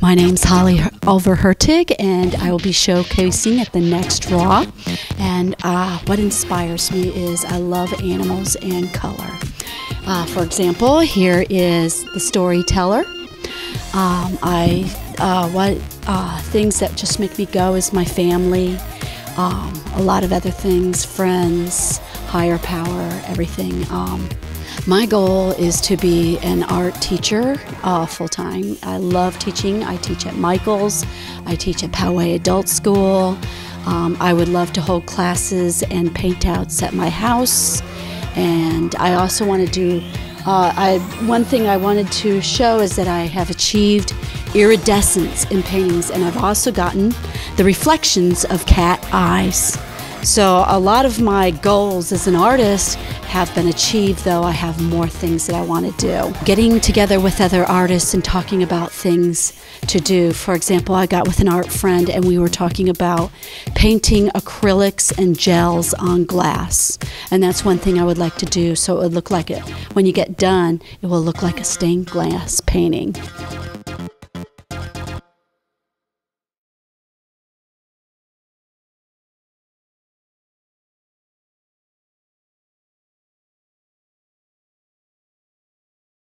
My name's Holly Overhertig, and I will be showcasing at the next Raw. And uh, what inspires me is I love animals and color. Uh, for example, here is the storyteller. Um, I uh, what uh, things that just make me go is my family, um, a lot of other things, friends, higher power, everything. Um, my goal is to be an art teacher uh, full time. I love teaching. I teach at Michaels, I teach at Poway Adult School. Um, I would love to hold classes and paint outs at my house. And I also want to do, uh, I, one thing I wanted to show is that I have achieved iridescence in paintings, and I've also gotten the reflections of cat eyes. So, a lot of my goals as an artist have been achieved, though I have more things that I want to do. Getting together with other artists and talking about things to do. For example, I got with an art friend and we were talking about painting acrylics and gels on glass. And that's one thing I would like to do so it would look like it. When you get done, it will look like a stained glass painting.